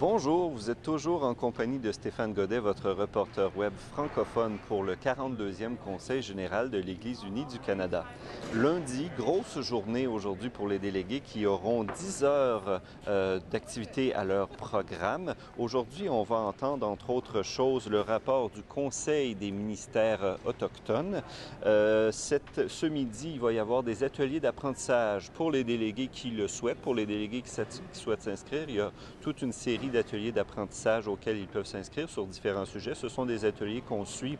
Bonjour, vous êtes toujours en compagnie de Stéphane Godet, votre reporter web francophone pour le 42e Conseil général de l'Église unie du Canada. Lundi, grosse journée aujourd'hui pour les délégués qui auront 10 heures euh, d'activité à leur programme. Aujourd'hui, on va entendre entre autres choses le rapport du Conseil des ministères autochtones. Euh, ce midi, il va y avoir des ateliers d'apprentissage pour les délégués qui le souhaitent, pour les délégués qui, qui souhaitent s'inscrire. Il y a toute une série d'ateliers d'apprentissage auxquels ils peuvent s'inscrire sur différents sujets. Ce sont des ateliers qu'on suit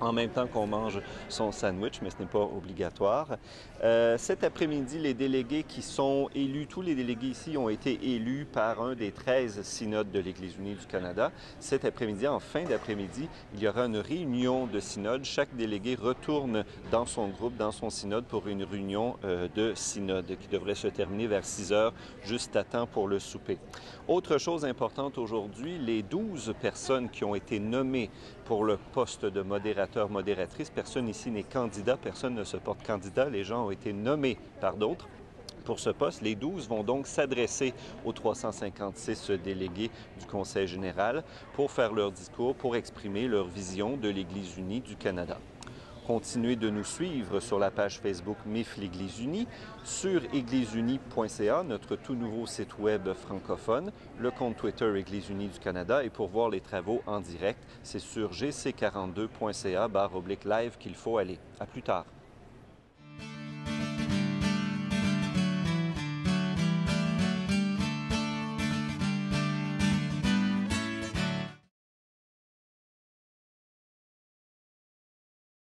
en même temps qu'on mange son sandwich, mais ce n'est pas obligatoire. Euh, cet après-midi, les délégués qui sont élus, tous les délégués ici ont été élus par un des 13 synodes de l'Église unie du Canada. Cet après-midi, en fin d'après-midi, il y aura une réunion de synode. Chaque délégué retourne dans son groupe, dans son synode pour une réunion euh, de synode qui devrait se terminer vers 6 heures, juste à temps pour le souper. Autre chose importante aujourd'hui, les 12 personnes qui ont été nommées pour le poste de modérateur modératrice. Personne ici n'est candidat, personne ne se porte candidat. Les gens ont été nommés par d'autres pour ce poste. Les 12 vont donc s'adresser aux 356 délégués du Conseil général pour faire leur discours, pour exprimer leur vision de l'Église unie du Canada. Continuez de nous suivre sur la page Facebook MIF l'Église unie, sur égliseunie.ca, notre tout nouveau site web francophone, le compte Twitter Église unie du Canada et pour voir les travaux en direct, c'est sur gc42.ca barre oblique live qu'il faut aller. À plus tard.